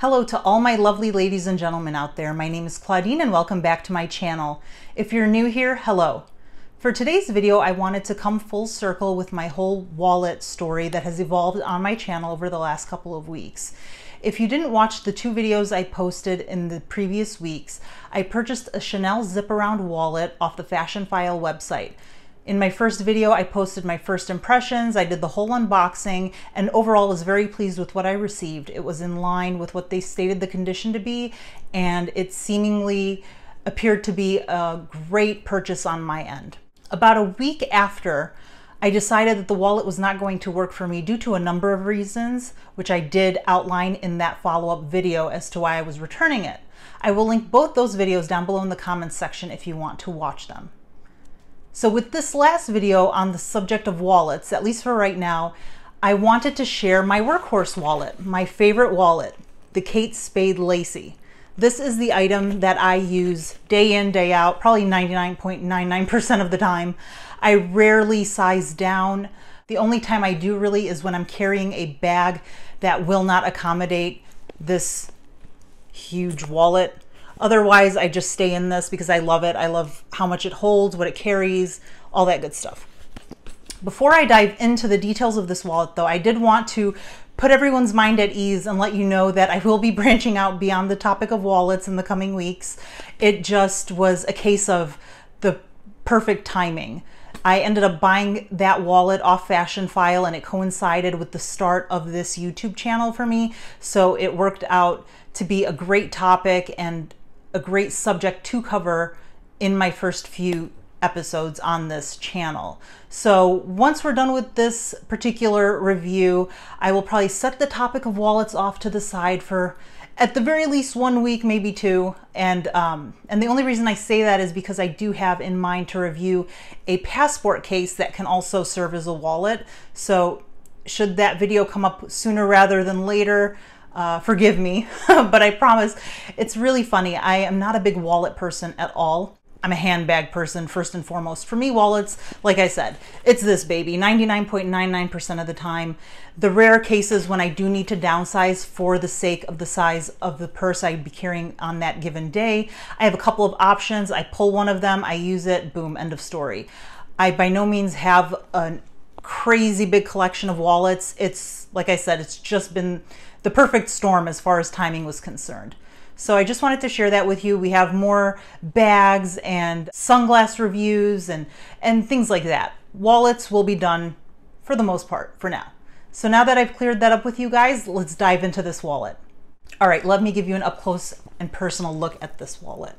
Hello to all my lovely ladies and gentlemen out there. My name is Claudine and welcome back to my channel. If you're new here, hello. For today's video, I wanted to come full circle with my whole wallet story that has evolved on my channel over the last couple of weeks. If you didn't watch the two videos I posted in the previous weeks, I purchased a Chanel zip around wallet off the Fashionphile website. In my first video, I posted my first impressions, I did the whole unboxing, and overall was very pleased with what I received. It was in line with what they stated the condition to be, and it seemingly appeared to be a great purchase on my end. About a week after, I decided that the wallet was not going to work for me due to a number of reasons, which I did outline in that follow-up video as to why I was returning it. I will link both those videos down below in the comments section if you want to watch them. So with this last video on the subject of wallets, at least for right now, I wanted to share my workhorse wallet, my favorite wallet, the Kate Spade Lacey. This is the item that I use day in, day out, probably 99.99% of the time. I rarely size down. The only time I do really is when I'm carrying a bag that will not accommodate this huge wallet. Otherwise, I just stay in this because I love it. I love how much it holds, what it carries, all that good stuff. Before I dive into the details of this wallet though, I did want to put everyone's mind at ease and let you know that I will be branching out beyond the topic of wallets in the coming weeks. It just was a case of the perfect timing. I ended up buying that wallet off Fashionphile and it coincided with the start of this YouTube channel for me. So it worked out to be a great topic and a great subject to cover in my first few episodes on this channel. So once we're done with this particular review, I will probably set the topic of wallets off to the side for at the very least one week, maybe two. And, um, and the only reason I say that is because I do have in mind to review a passport case that can also serve as a wallet. So should that video come up sooner rather than later, uh, forgive me, but I promise it's really funny. I am not a big wallet person at all. I'm a handbag person first and foremost. For me, wallets, like I said, it's this baby 99.99% of the time. The rare cases when I do need to downsize for the sake of the size of the purse I'd be carrying on that given day, I have a couple of options. I pull one of them, I use it, boom, end of story. I by no means have a crazy big collection of wallets. It's, like I said, it's just been the perfect storm as far as timing was concerned. So I just wanted to share that with you. We have more bags and sunglass reviews and, and things like that. Wallets will be done for the most part for now. So now that I've cleared that up with you guys, let's dive into this wallet. All right, let me give you an up close and personal look at this wallet.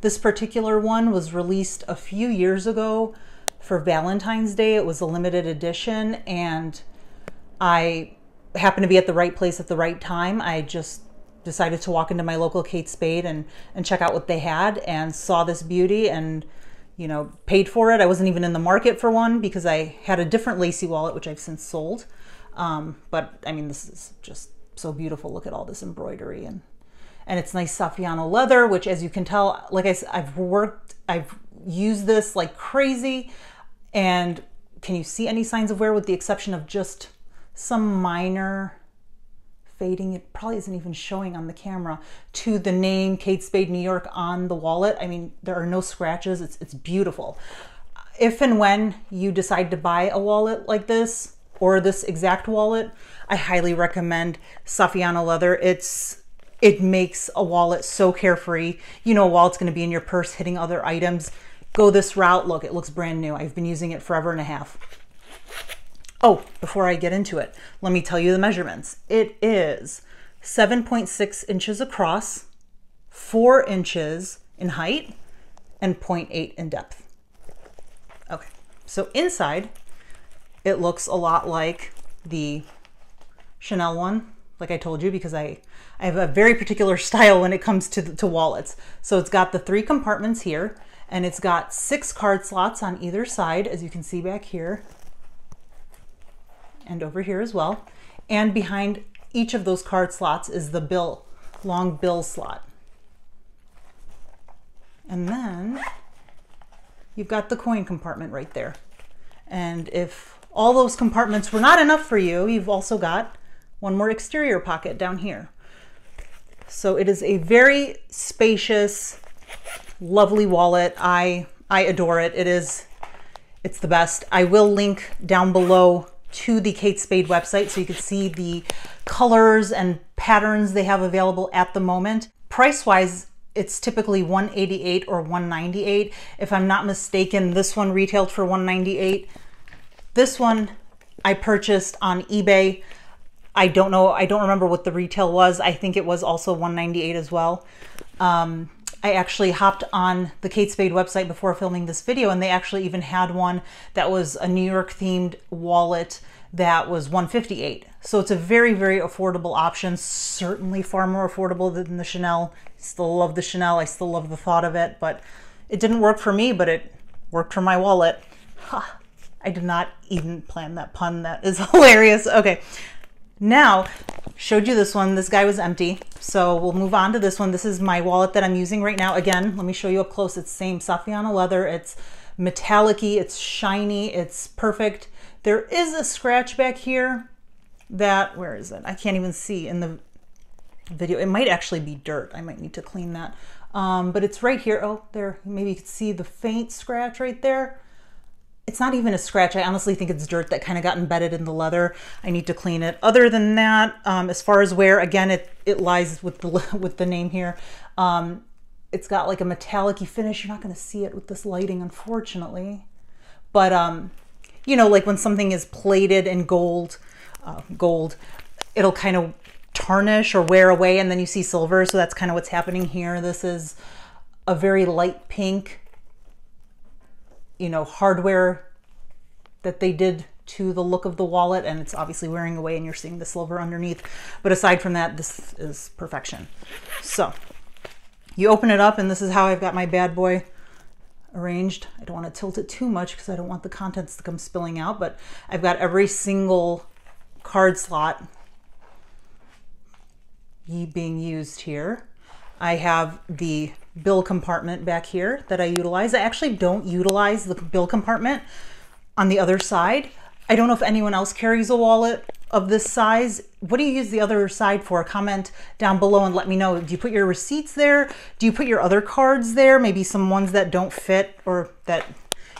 This particular one was released a few years ago for Valentine's Day. It was a limited edition and I happened to be at the right place at the right time. I just decided to walk into my local Kate Spade and, and check out what they had and saw this beauty and, you know, paid for it. I wasn't even in the market for one because I had a different Lacey wallet, which I've since sold. Um, but I mean, this is just so beautiful. Look at all this embroidery and, and it's nice Saffiano leather, which as you can tell, like I said, I've worked, I've used this like crazy. And can you see any signs of wear with the exception of just some minor fading. It probably isn't even showing on the camera to the name Kate Spade New York on the wallet. I mean, there are no scratches. It's, it's beautiful. If and when you decide to buy a wallet like this or this exact wallet, I highly recommend Saffiano leather. It's it makes a wallet so carefree. You know, a wallet's going to be in your purse hitting other items. Go this route. Look, it looks brand new. I've been using it forever and a half. Oh, before I get into it, let me tell you the measurements. It is 7.6 inches across, 4 inches in height, and 0.8 in depth. Okay, so inside, it looks a lot like the Chanel one, like I told you, because I, I have a very particular style when it comes to, to wallets. So it's got the three compartments here, and it's got six card slots on either side, as you can see back here and over here as well. And behind each of those card slots is the bill, long bill slot. And then you've got the coin compartment right there. And if all those compartments were not enough for you, you've also got one more exterior pocket down here. So it is a very spacious, lovely wallet. I I adore it. It is it's the best. I will link down below to the Kate Spade website so you can see the colors and patterns they have available at the moment. Price-wise, it's typically 188 or 198. If I'm not mistaken, this one retailed for 198. This one I purchased on eBay. I don't know, I don't remember what the retail was. I think it was also 198 as well. Um, I actually hopped on the Kate Spade website before filming this video and they actually even had one that was a New York themed wallet that was 158. So it's a very, very affordable option. Certainly far more affordable than the Chanel. Still love the Chanel. I still love the thought of it, but it didn't work for me, but it worked for my wallet. I did not even plan that pun. That is hilarious. Okay. Now, showed you this one. This guy was empty. So we'll move on to this one. This is my wallet that I'm using right now. Again, let me show you up close. It's same Saffiano leather. It's metallic it's shiny, it's perfect. There is a scratch back here that, where is it? I can't even see in the video. It might actually be dirt. I might need to clean that. Um, but it's right here. Oh, there, maybe you can see the faint scratch right there it's not even a scratch. I honestly think it's dirt that kind of got embedded in the leather. I need to clean it. Other than that, um, as far as wear, again, it, it lies with the, with the name here. Um, it's got like a metallic finish. You're not going to see it with this lighting, unfortunately. But, um, you know, like when something is plated in gold, uh, gold, it'll kind of tarnish or wear away and then you see silver. So that's kind of what's happening here. This is a very light pink you know, hardware that they did to the look of the wallet and it's obviously wearing away and you're seeing the silver underneath. But aside from that, this is perfection. So you open it up and this is how I've got my bad boy arranged. I don't want to tilt it too much because I don't want the contents to come spilling out, but I've got every single card slot being used here. I have the bill compartment back here that I utilize. I actually don't utilize the bill compartment on the other side. I don't know if anyone else carries a wallet of this size. What do you use the other side for? Comment down below and let me know. Do you put your receipts there? Do you put your other cards there? Maybe some ones that don't fit or that,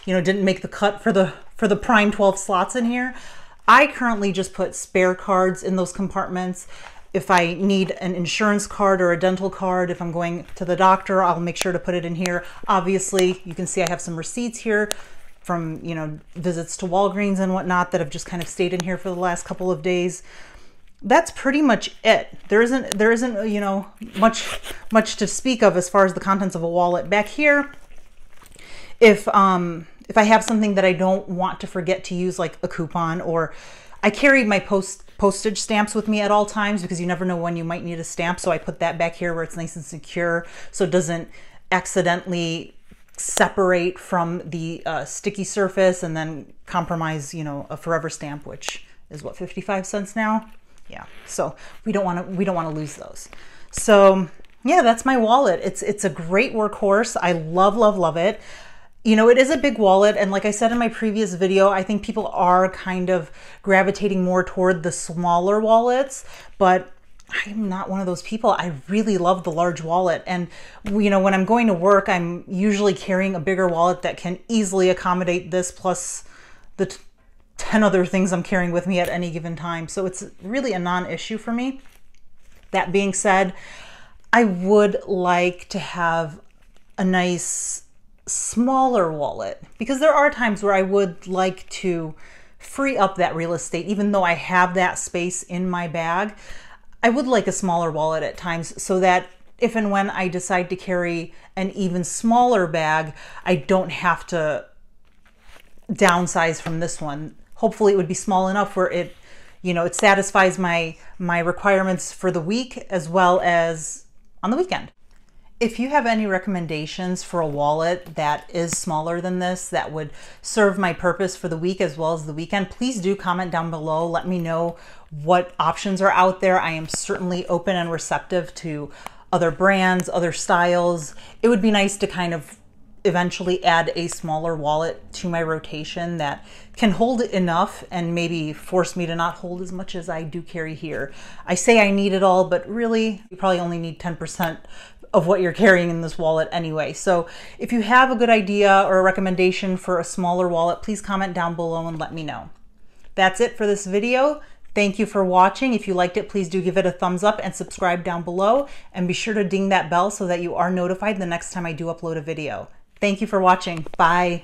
you know, didn't make the cut for the, for the prime 12 slots in here. I currently just put spare cards in those compartments if I need an insurance card or a dental card, if I'm going to the doctor, I'll make sure to put it in here. Obviously, you can see I have some receipts here from, you know, visits to Walgreens and whatnot that have just kind of stayed in here for the last couple of days. That's pretty much it. There isn't, there isn't, you know, much, much to speak of as far as the contents of a wallet. Back here, if, um, if I have something that I don't want to forget to use, like a coupon or I carry my post postage stamps with me at all times because you never know when you might need a stamp. So I put that back here where it's nice and secure so it doesn't accidentally separate from the uh, sticky surface and then compromise, you know, a forever stamp, which is what, 55 cents now? Yeah, so we don't want to, we don't want to lose those. So yeah, that's my wallet. It's, it's a great workhorse. I love, love, love it you know, it is a big wallet. And like I said in my previous video, I think people are kind of gravitating more toward the smaller wallets, but I'm not one of those people. I really love the large wallet. And, you know, when I'm going to work, I'm usually carrying a bigger wallet that can easily accommodate this plus the 10 other things I'm carrying with me at any given time. So it's really a non-issue for me. That being said, I would like to have a nice smaller wallet because there are times where I would like to free up that real estate even though I have that space in my bag. I would like a smaller wallet at times so that if and when I decide to carry an even smaller bag, I don't have to downsize from this one. Hopefully it would be small enough where it, you know, it satisfies my my requirements for the week as well as on the weekend. If you have any recommendations for a wallet that is smaller than this that would serve my purpose for the week as well as the weekend, please do comment down below. Let me know what options are out there. I am certainly open and receptive to other brands, other styles. It would be nice to kind of eventually add a smaller wallet to my rotation that can hold enough and maybe force me to not hold as much as I do carry here. I say I need it all, but really you probably only need 10% of what you're carrying in this wallet anyway. So if you have a good idea or a recommendation for a smaller wallet, please comment down below and let me know. That's it for this video. Thank you for watching. If you liked it, please do give it a thumbs up and subscribe down below. And be sure to ding that bell so that you are notified the next time I do upload a video. Thank you for watching. Bye.